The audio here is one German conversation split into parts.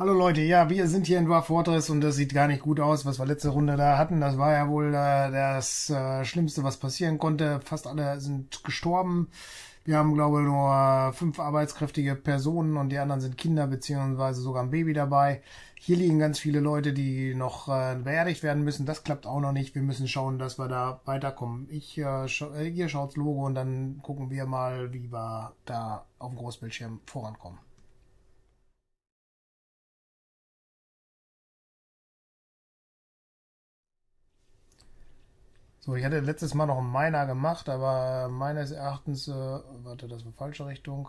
Hallo Leute, ja, wir sind hier in Dwarf Fortress und das sieht gar nicht gut aus, was wir letzte Runde da hatten. Das war ja wohl äh, das äh, Schlimmste, was passieren konnte. Fast alle sind gestorben. Wir haben, glaube ich, nur fünf arbeitskräftige Personen und die anderen sind Kinder beziehungsweise sogar ein Baby dabei. Hier liegen ganz viele Leute, die noch äh, beerdigt werden müssen. Das klappt auch noch nicht. Wir müssen schauen, dass wir da weiterkommen. Ich, äh, scha äh, ihr schaut's Logo und dann gucken wir mal, wie wir da auf dem Großbildschirm vorankommen. So, ich hatte letztes Mal noch einen Miner gemacht, aber meines Erachtens, äh, warte, das war falsche Richtung,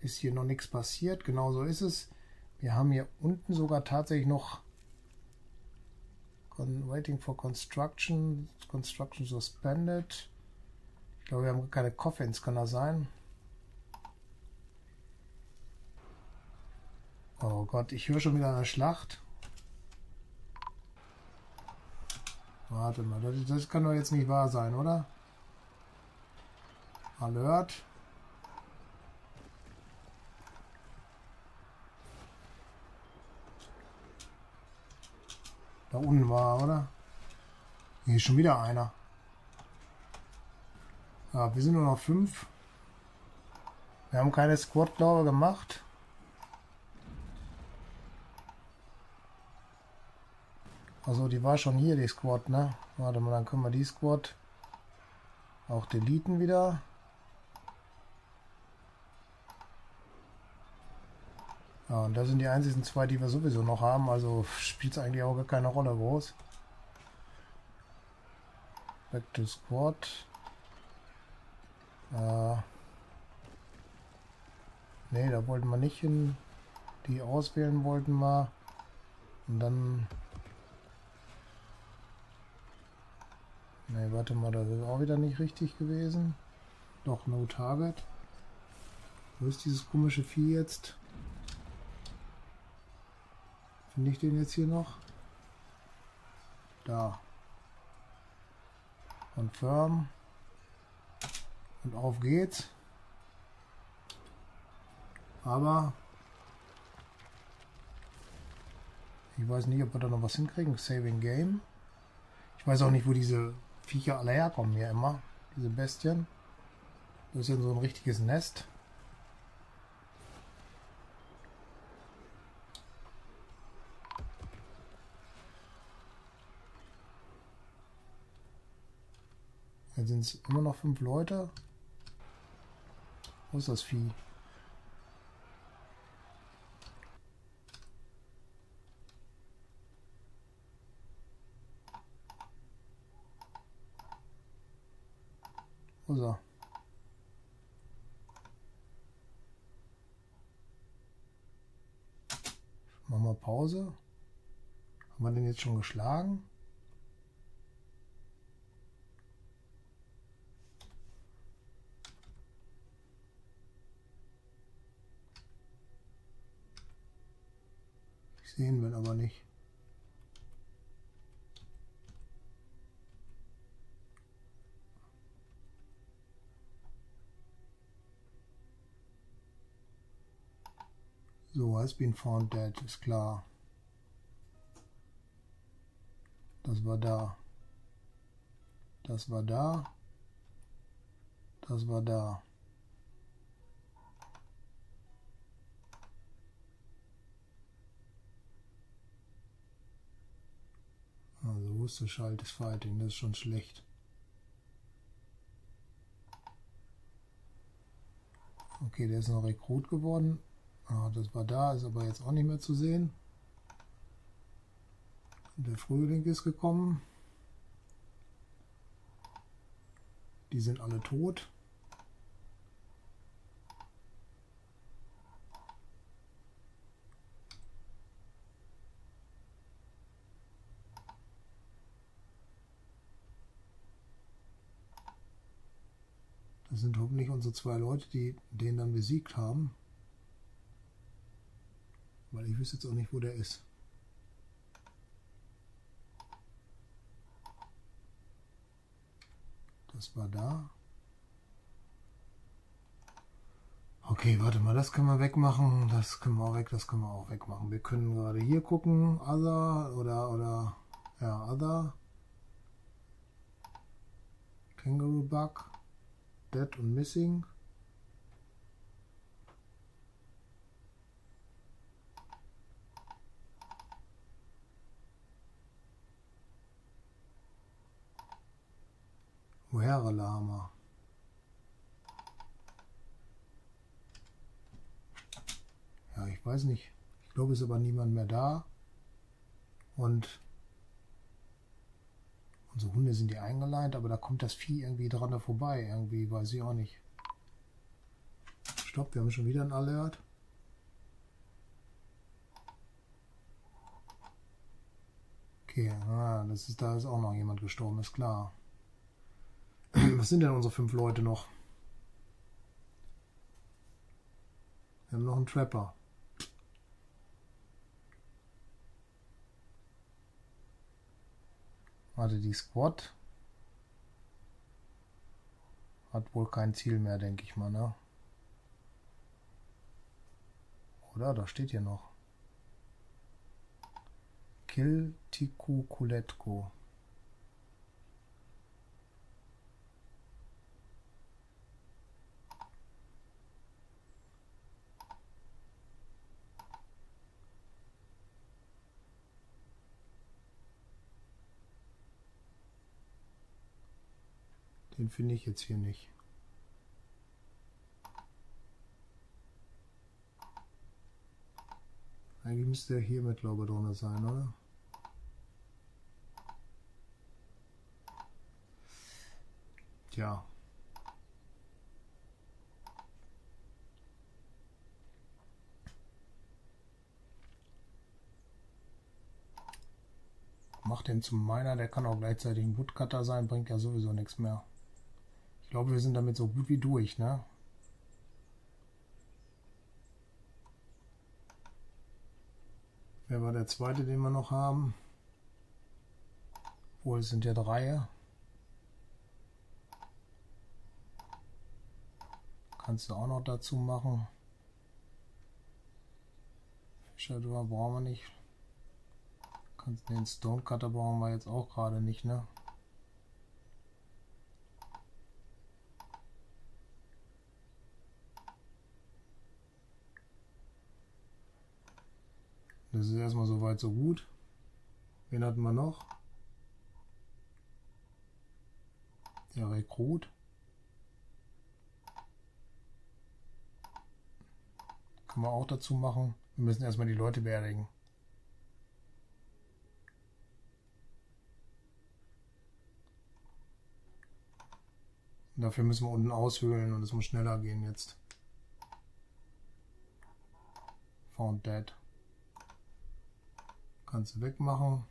ist hier noch nichts passiert. Genau so ist es. Wir haben hier unten sogar tatsächlich noch Waiting for Construction, Construction Suspended. Ich glaube, wir haben keine Coffins, kann das sein? Oh Gott, ich höre schon wieder eine Schlacht. Warte mal, das, das kann doch jetzt nicht wahr sein, oder? Alert. Da unten war, oder? Hier ist schon wieder einer. Ja, wir sind nur noch fünf. Wir haben keine Squad, glaube gemacht. Also die war schon hier, die Squad, ne? Warte mal, dann können wir die Squad auch deleten wieder. Ja, und das sind die einzigen zwei, die wir sowieso noch haben, also spielt es eigentlich auch gar keine Rolle groß. Back to Squad. Äh, ne, da wollten wir nicht hin. Die auswählen wollten wir. Und dann Ne, warte mal, das ist auch wieder nicht richtig gewesen. Doch, no target. Wo ist dieses komische Vieh jetzt? Finde ich den jetzt hier noch? Da. Confirm. Und auf geht's. Aber ich weiß nicht, ob wir da noch was hinkriegen. Saving Game. Ich weiß auch nicht, wo diese Viecher alle herkommen hier immer, diese Bestien. Das ist ja so ein richtiges Nest. Jetzt sind es immer noch fünf Leute. Wo ist das Vieh? So. Machen wir Pause. Haben wir den jetzt schon geschlagen? Sehen will aber nicht. So, has been found dead, ist klar. Das war da. Das war da. Das war da. Also wusste schaltes Fighting, das ist schon schlecht. Okay, der ist noch Rekrut geworden. Ja, das war da, ist aber jetzt auch nicht mehr zu sehen. Der Frühling ist gekommen. Die sind alle tot. Das sind hoffentlich unsere zwei Leute, die den dann besiegt haben. Weil ich wüsste jetzt auch nicht, wo der ist. Das war da. Okay, warte mal, das können wir wegmachen, das können wir auch weg, das können wir auch wegmachen. Wir können gerade hier gucken, Other oder, oder, ja, Other. Kangaroo Bug, Dead und Missing. Woher Lama? Ja, ich weiß nicht. Ich glaube, es ist aber niemand mehr da. Und unsere Hunde sind die eingeleint, aber da kommt das Vieh irgendwie dran vorbei. Irgendwie weiß ich auch nicht. Stopp, wir haben schon wieder ein Alert. Okay, ah, das ist, da ist auch noch jemand gestorben, ist klar. Was sind denn unsere fünf Leute noch? Wir haben noch einen Trapper. Warte, die Squad hat wohl kein Ziel mehr, denke ich mal, ne? Oder? Da steht hier noch. Kill Tiku Kuletko. Den finde ich jetzt hier nicht. Eigentlich müsste er hier mit, glaube drin sein, oder? Tja. Mach den zum Miner, der kann auch gleichzeitig ein Woodcutter sein, bringt ja sowieso nichts mehr. Ich glaube, wir sind damit so gut wie durch, ne? Wer war der zweite, den wir noch haben? Wohl, es sind ja drei. Kannst du auch noch dazu machen. Fischer brauchen wir nicht. Kannst den Stonecutter brauchen wir jetzt auch gerade nicht, ne? Das ist erstmal so weit, so gut. Wen hatten wir noch? Der Rekrut. Können wir auch dazu machen. Wir müssen erstmal die Leute beerdigen. dafür müssen wir unten aushöhlen und es muss schneller gehen jetzt. Found dead. Kannst du wegmachen.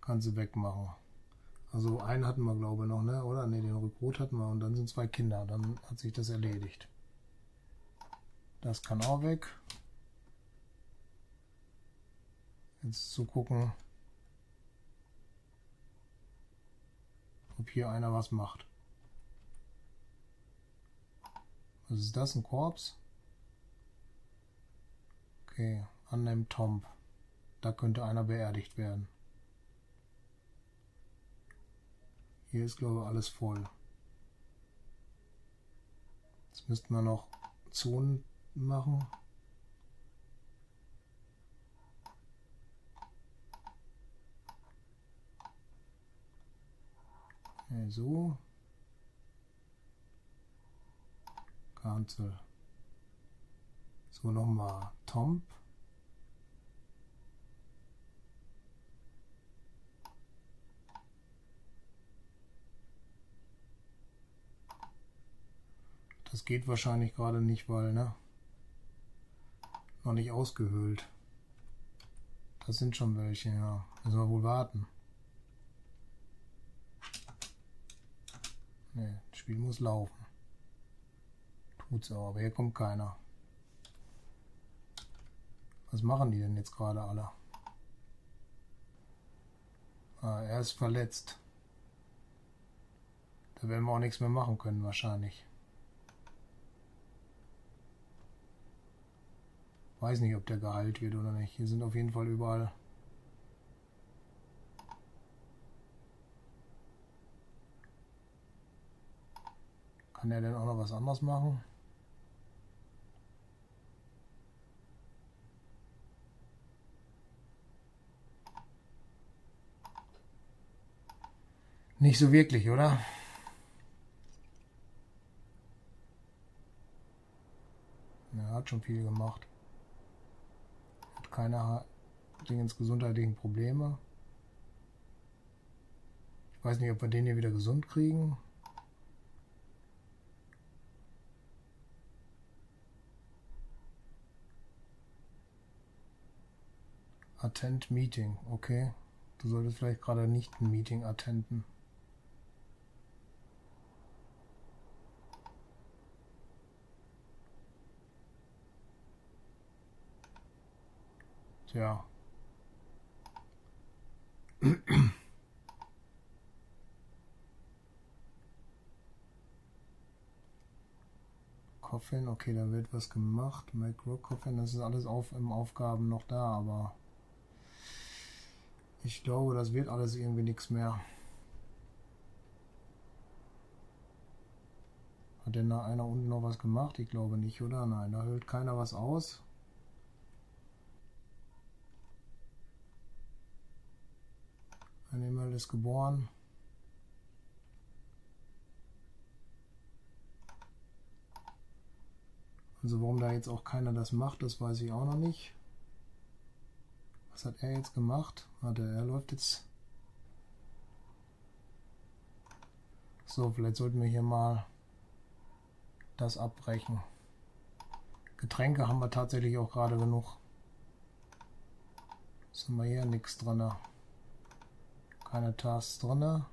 Kannst du wegmachen. Also einen hatten wir glaube ich noch, ne? Oder? Ne, den Rekrut hatten wir und dann sind zwei Kinder. Dann hat sich das erledigt. Das kann auch weg. Jetzt zu gucken, ob hier einer was macht. Was ist das? Ein Korps? Okay an dem Tomb. Da könnte einer beerdigt werden. Hier ist, glaube ich, alles voll. Jetzt müssten wir noch Zonen machen. so. Cancel. So nochmal Tomb. Geht wahrscheinlich gerade nicht, weil, ne? Noch nicht ausgehöhlt. Das sind schon welche, ja. Müssen wir wohl warten. Ne, das Spiel muss laufen. Tut's auch, aber hier kommt keiner. Was machen die denn jetzt gerade alle? Ah, er ist verletzt. Da werden wir auch nichts mehr machen können wahrscheinlich. Weiß nicht, ob der geheilt wird oder nicht. Hier sind auf jeden Fall überall Kann er denn auch noch was anderes machen? Nicht so wirklich, oder? Er hat schon viel gemacht. Keine Dingens gesundheitlichen Probleme. Ich weiß nicht, ob wir den hier wieder gesund kriegen. Attend Meeting, okay. Du solltest vielleicht gerade nicht ein Meeting attenden. Tja. Coffin, okay, da wird was gemacht. Make Coffin, das ist alles auf im Aufgaben noch da, aber ich glaube, das wird alles irgendwie nichts mehr. Hat denn da einer unten noch was gemacht? Ich glaube nicht, oder? Nein, da hört keiner was aus. Ein Himmel ist geboren. Also warum da jetzt auch keiner das macht, das weiß ich auch noch nicht. Was hat er jetzt gemacht? Warte, er läuft jetzt. So, vielleicht sollten wir hier mal das abbrechen. Getränke haben wir tatsächlich auch gerade genug. Jetzt haben wir hier nichts drin. Keine Tasks drin.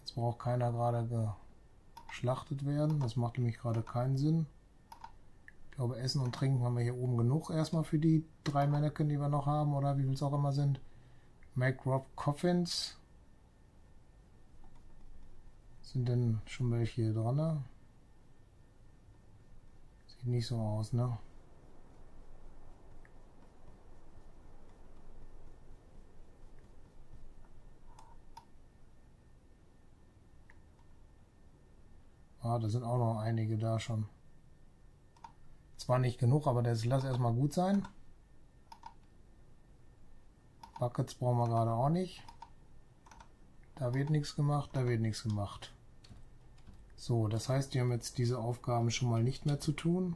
Jetzt braucht keiner gerade geschlachtet werden. Das macht nämlich gerade keinen Sinn. Ich glaube, Essen und Trinken haben wir hier oben genug erstmal für die drei Mannequin, die wir noch haben, oder wie viel es auch immer sind. Rob Coffins. Sind denn schon welche hier dran? Sieht nicht so aus, ne? Ah, da sind auch noch einige da schon. Zwar nicht genug, aber das lass erstmal gut sein. Buckets brauchen wir gerade auch nicht. Da wird nichts gemacht, da wird nichts gemacht. So, das heißt, die haben jetzt diese Aufgaben schon mal nicht mehr zu tun.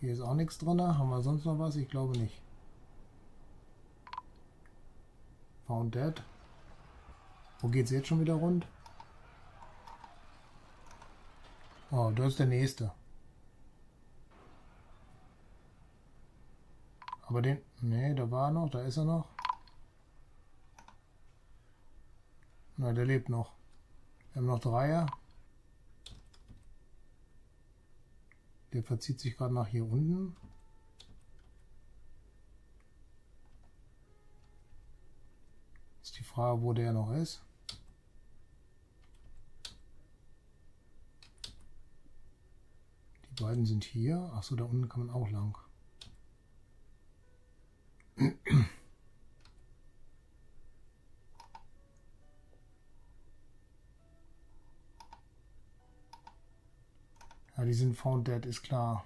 Hier ist auch nichts drin. Haben wir sonst noch was? Ich glaube nicht. Found Dead. Wo geht es jetzt schon wieder rund? Oh, da ist der nächste. Aber den... Nee, da war er noch. Da ist er noch. Na, der lebt noch. Wir haben noch Dreier. Der verzieht sich gerade nach hier unten. Ist die Frage, wo der noch ist. Die beiden sind hier. Achso, da unten kann man auch lang. Ja, die sind found dead, ist klar.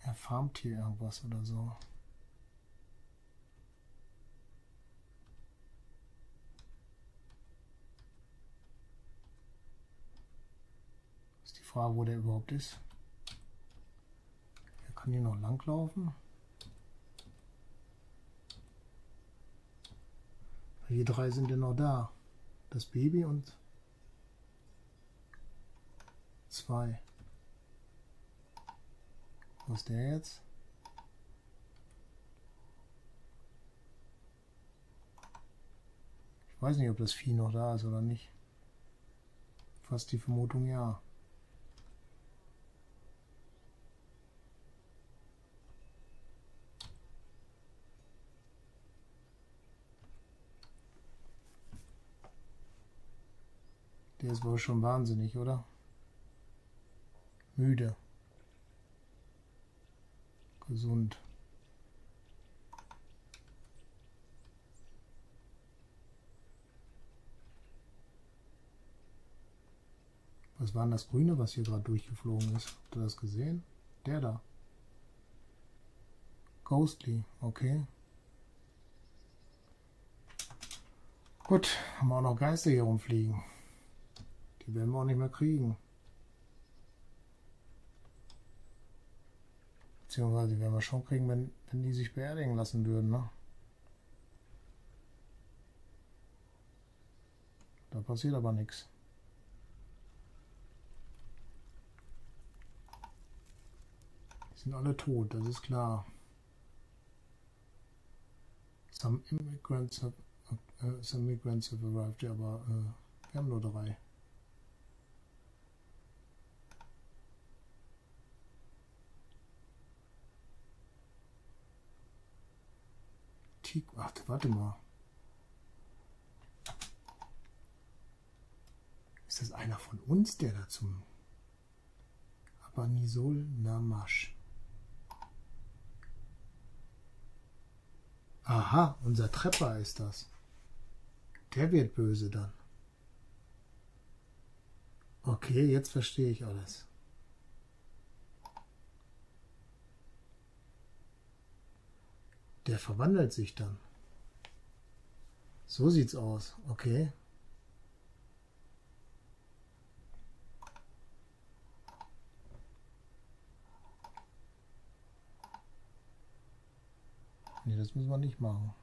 Er farmt hier irgendwas oder so. Frage, wo der überhaupt ist kann hier noch langlaufen. Die drei sind ja noch da. Das Baby und zwei. Wo ist der jetzt? Ich weiß nicht, ob das Vieh noch da ist oder nicht. Fast die Vermutung ja. Der ist wohl schon wahnsinnig, oder? Müde. Gesund. Was war denn das Grüne, was hier gerade durchgeflogen ist? Habt ihr das gesehen? Der da. Ghostly, okay. Gut, haben wir auch noch Geister hier rumfliegen. Die werden wir auch nicht mehr kriegen. Beziehungsweise die werden wir schon kriegen, wenn, wenn die sich beerdigen lassen würden, ne? Da passiert aber nichts. sind alle tot, das ist klar. Some immigrants have, uh, some immigrants have arrived, ja, aber uh, wir haben nur drei. Ach, warte mal. Ist das einer von uns, der da zum Abanisol Namash? Aha, unser Trepper ist das. Der wird böse dann. Okay, jetzt verstehe ich alles. Der verwandelt sich dann. So sieht's aus. Okay. Nee, das müssen wir nicht machen.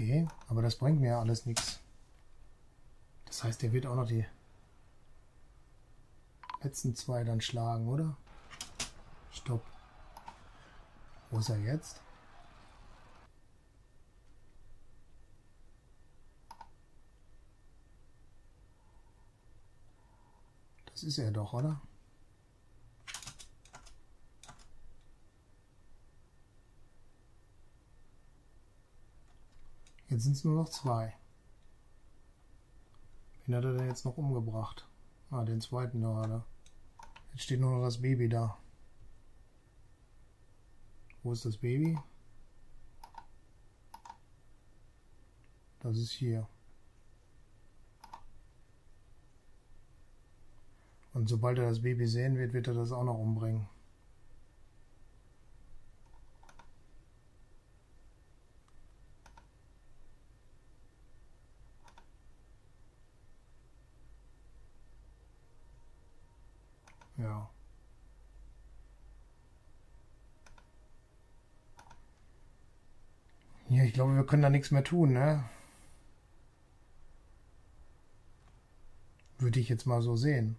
Okay, aber das bringt mir ja alles nichts. Das heißt, er wird auch noch die letzten zwei dann schlagen, oder? Stopp. Wo ist er jetzt? Das ist er doch, oder? Jetzt sind es nur noch zwei. Wen hat er denn jetzt noch umgebracht? Ah, den zweiten da, oder? Jetzt steht nur noch das Baby da. Wo ist das Baby? Das ist hier. Und sobald er das Baby sehen wird, wird er das auch noch umbringen. Ja. Ja, ich glaube, wir können da nichts mehr tun, ne? Würde ich jetzt mal so sehen.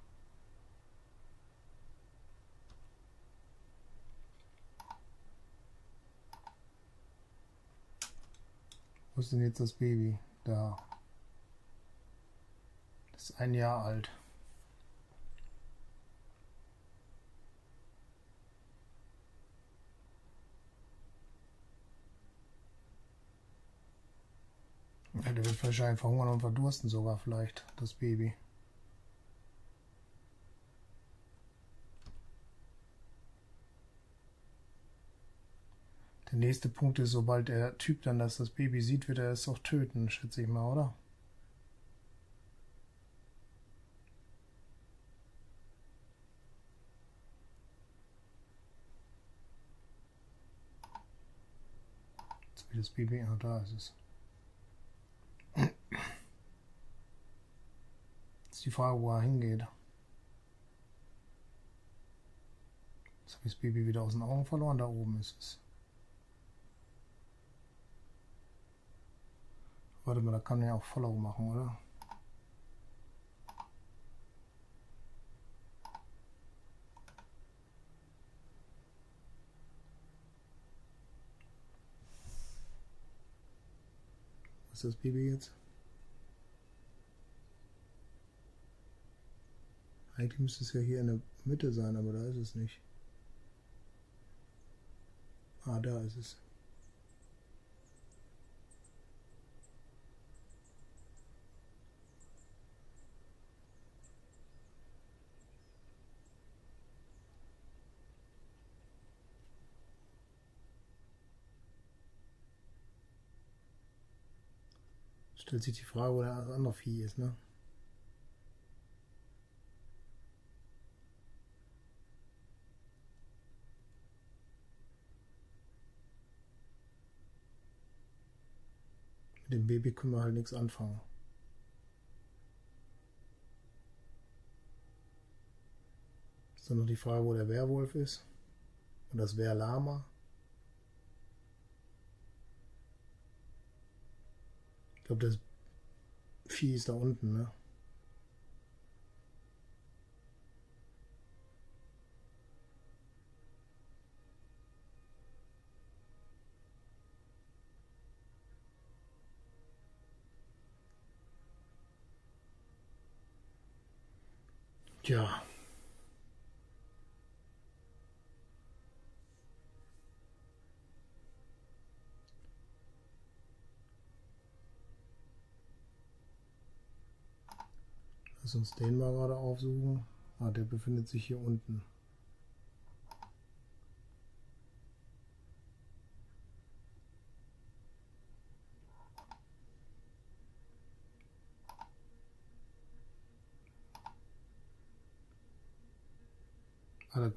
Wo ist denn jetzt das Baby? Da. Das ist ein Jahr alt. Der wird wahrscheinlich verhungern und verdursten sogar vielleicht, das Baby. Der nächste Punkt ist, sobald der Typ dann das, das Baby sieht, wird er es auch töten, schätze ich mal, oder? Jetzt wie das Baby, ah, da ist es. Ist die Frage, wo er hingeht. Jetzt habe ich das Baby wieder aus den Augen verloren, da oben ist es. Warte mal, da kann man ja auch Follow machen, oder? Was ist das Baby jetzt? Eigentlich müsste es ja hier in der Mitte sein, aber da ist es nicht. Ah, da ist es. Stellt sich die Frage, wo das andere Vieh ist, ne? Baby können wir halt nichts anfangen. Ist dann noch die Frage, wo der Werwolf ist. Und das Wehrlama. Ich glaube, das Vieh ist da unten, ne? Tja. Lass uns den mal gerade aufsuchen. Ah, der befindet sich hier unten.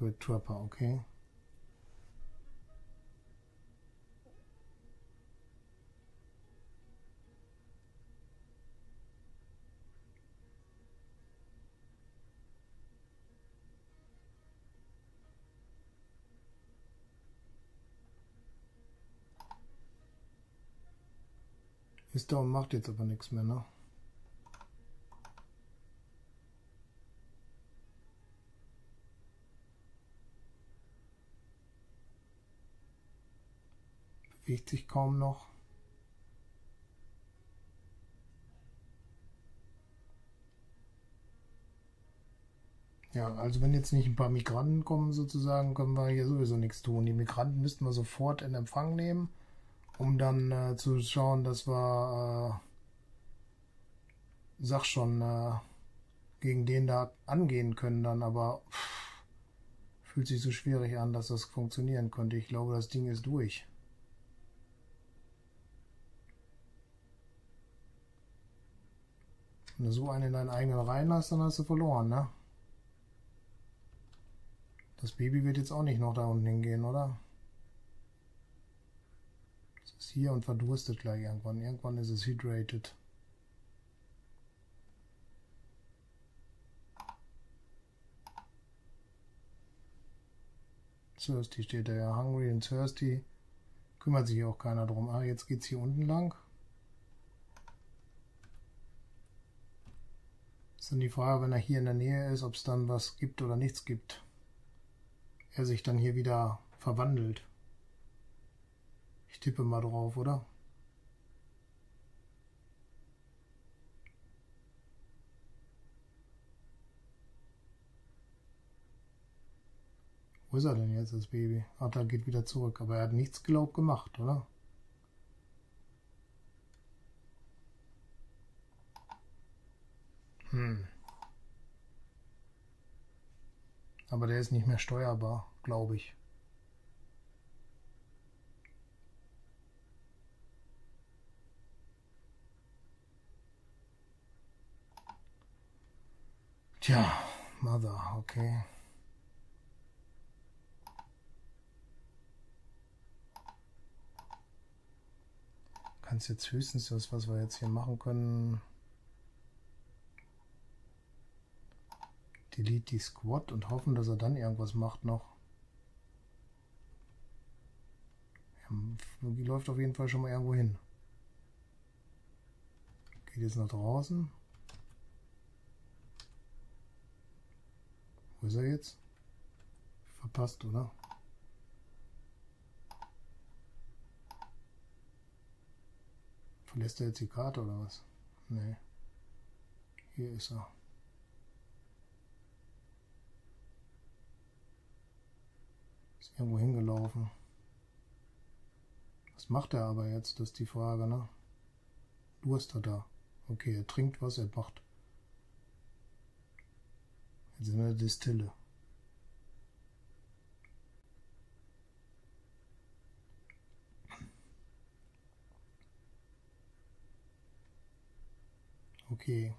Adequate Trapper, okay. Ist da und macht jetzt aber nichts mehr, ne? Bewegt sich kaum noch. Ja, also wenn jetzt nicht ein paar Migranten kommen sozusagen, können wir hier sowieso nichts tun. Die Migranten müssten wir sofort in Empfang nehmen um dann äh, zu schauen, dass wir, äh, sag schon, äh, gegen den da angehen können dann, aber pff, fühlt sich so schwierig an, dass das funktionieren könnte. Ich glaube, das Ding ist durch. Wenn du so einen in deinen eigenen Reihen hast, dann hast du verloren, ne? Das Baby wird jetzt auch nicht noch da unten hingehen, oder? ist hier und verdurstet gleich irgendwann. Irgendwann ist es hydrated. Thirsty steht da ja. Hungry and thirsty. Kümmert sich auch keiner drum. Ah, jetzt geht es hier unten lang. Ist dann die Frage, wenn er hier in der Nähe ist, ob es dann was gibt oder nichts gibt. Er sich dann hier wieder verwandelt. Ich tippe mal drauf, oder? Wo ist er denn jetzt, das Baby? Ach, da geht wieder zurück. Aber er hat nichts glaubt gemacht, oder? Hm. Aber der ist nicht mehr steuerbar, glaube ich. Tja, Mother, okay. Kannst jetzt höchstens das, was wir jetzt hier machen können. Delete die Squad und hoffen, dass er dann irgendwas macht noch. Die läuft auf jeden Fall schon mal irgendwo hin. Geht jetzt nach draußen. Wo ist er jetzt? Verpasst, oder? Verlässt er jetzt die Karte oder was? Nee. Hier ist er. Ist irgendwo hingelaufen. Was macht er aber jetzt? Das ist die Frage, ne? Durst hat er. Okay, er trinkt was, er macht. Jetzt sind wir in der Distille. Okay.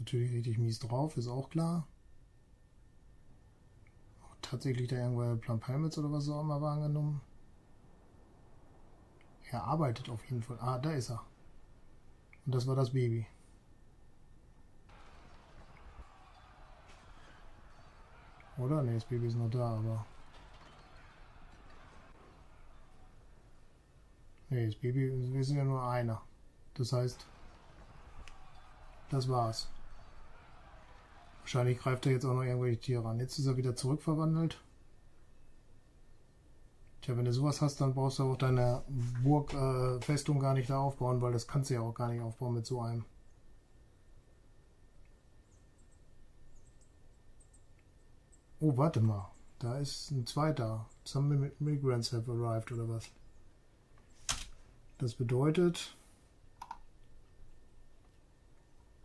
Natürlich richtig mies drauf, ist auch klar. Tatsächlich da irgendwo Plum Helmets oder was auch immer wahrgenommen. Er arbeitet auf jeden Fall. Ah, da ist er. Und das war das Baby. Oder? Ne, das Baby ist noch da, aber... Ne, das Baby, sind ja nur einer. Das heißt, das war's. Wahrscheinlich greift er jetzt auch noch irgendwelche Tiere an. Jetzt ist er wieder zurückverwandelt. Tja, wenn du sowas hast, dann brauchst du auch deine Burgfestung äh, gar nicht da aufbauen, weil das kannst du ja auch gar nicht aufbauen mit so einem. Oh, warte mal. Da ist ein zweiter. Some migrants have arrived, oder was? Das bedeutet...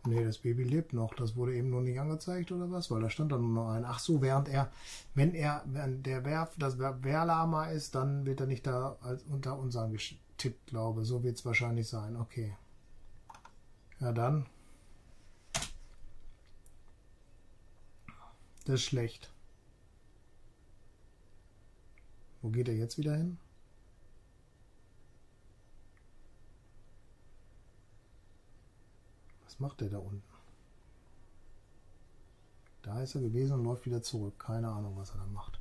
Nee, das Baby lebt noch. Das wurde eben nur nicht angezeigt oder was? Weil da stand dann nur noch ein. Ach so, während er, wenn er, wenn der Werf, das Wehrlama ist, dann wird er nicht da als unter unseren getippt, glaube. So wird es wahrscheinlich sein. Okay. Ja, dann. Das ist schlecht. Wo geht er jetzt wieder hin? Macht der da unten? Da ist er gewesen und läuft wieder zurück. Keine Ahnung, was er da macht.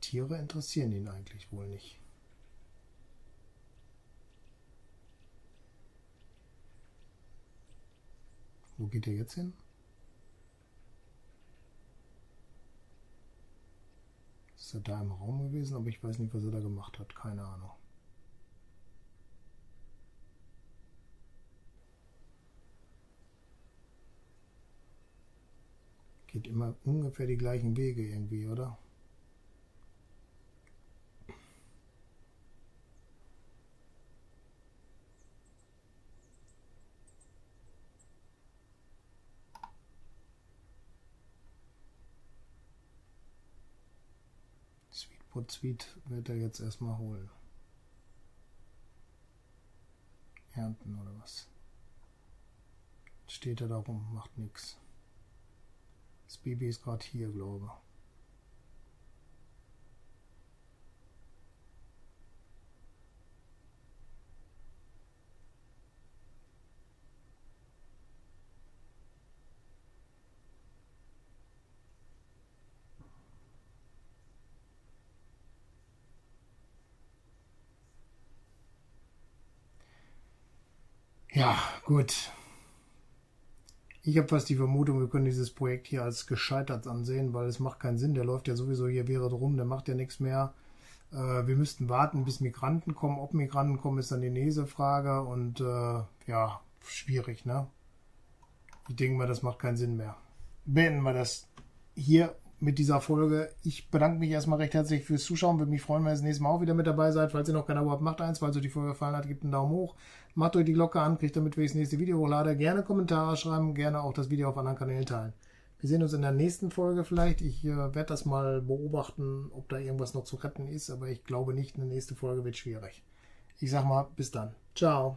Tiere interessieren ihn eigentlich wohl nicht. Wo geht er jetzt hin? Ist er da im Raum gewesen, aber ich weiß nicht, was er da gemacht hat. Keine Ahnung. Geht immer ungefähr die gleichen Wege irgendwie, oder? Sweet wird er jetzt erstmal holen. Ernten oder was? Steht er da rum, macht nichts. Das Baby ist gerade hier, glaube ich. Ja, gut. Ich habe fast die Vermutung, wir können dieses Projekt hier als gescheitert ansehen, weil es macht keinen Sinn. Der läuft ja sowieso hier wäre drum, der macht ja nichts mehr. Äh, wir müssten warten, bis Migranten kommen. Ob Migranten kommen, ist dann die nächste Frage. Und äh, ja, schwierig, ne? Ich denke mal, das macht keinen Sinn mehr. Beenden wir das hier mit dieser Folge. Ich bedanke mich erstmal recht herzlich fürs Zuschauen. Würde mich freuen, wenn ihr das nächste Mal auch wieder mit dabei seid. Falls ihr noch kein Abo habt, macht eins. Falls euch die Folge gefallen hat, gebt einen Daumen hoch. Macht euch die Glocke an, kriegt damit, wenn ich das nächste Video hochlade. Gerne Kommentare schreiben, gerne auch das Video auf anderen Kanälen teilen. Wir sehen uns in der nächsten Folge vielleicht. Ich äh, werde das mal beobachten, ob da irgendwas noch zu retten ist, aber ich glaube nicht. Eine nächste Folge wird schwierig. Ich sag mal, bis dann. Ciao.